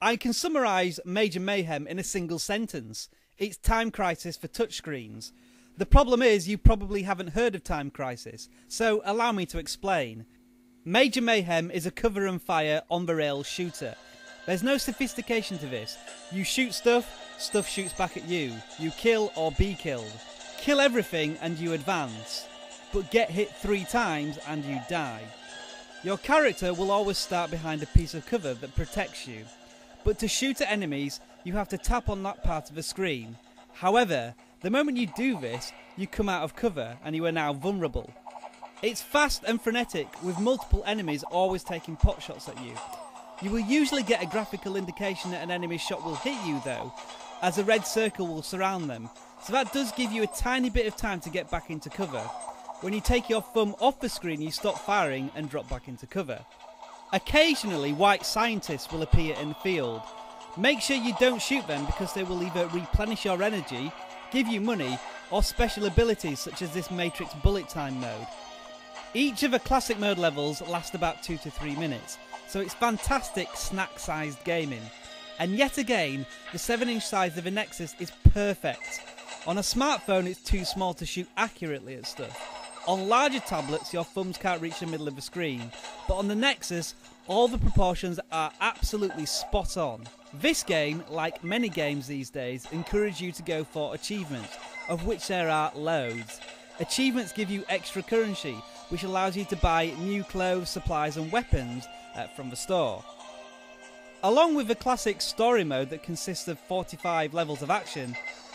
I can summarise Major Mayhem in a single sentence. It's Time Crisis for touchscreens. The problem is you probably haven't heard of Time Crisis, so allow me to explain. Major Mayhem is a cover and fire on the rails shooter. There's no sophistication to this. You shoot stuff, stuff shoots back at you. You kill or be killed. Kill everything and you advance, but get hit three times and you die. Your character will always start behind a piece of cover that protects you, but to shoot at enemies, you have to tap on that part of the screen. However, the moment you do this, you come out of cover and you are now vulnerable. It's fast and frenetic, with multiple enemies always taking pot shots at you. You will usually get a graphical indication that an enemy shot will hit you though, as a red circle will surround them, so that does give you a tiny bit of time to get back into cover. When you take your thumb off the screen, you stop firing and drop back into cover. Occasionally, white scientists will appear in the field. Make sure you don't shoot them because they will either replenish your energy, give you money, or special abilities such as this Matrix bullet time mode. Each of the classic mode levels last about 2 to 3 minutes, so it's fantastic snack sized gaming. And yet again, the 7 inch size of the Nexus is perfect. On a smartphone, it's too small to shoot accurately at stuff. On larger tablets, your thumbs can't reach the middle of the screen, but on the Nexus, all the proportions are absolutely spot on. This game, like many games these days, encourage you to go for achievements, of which there are loads. Achievements give you extra currency, which allows you to buy new clothes, supplies, and weapons uh, from the store. Along with the classic story mode that consists of 45 levels of action,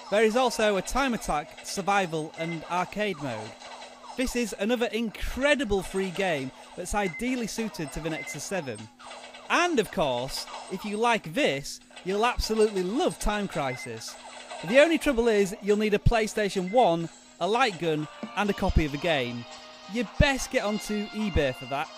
there is also a time attack, survival, and arcade mode. This is another incredible free game that's ideally suited to the Nexus 7. And of course, if you like this, you'll absolutely love Time Crisis. The only trouble is, you'll need a PlayStation 1, a light gun, and a copy of the game. You best get onto eBay for that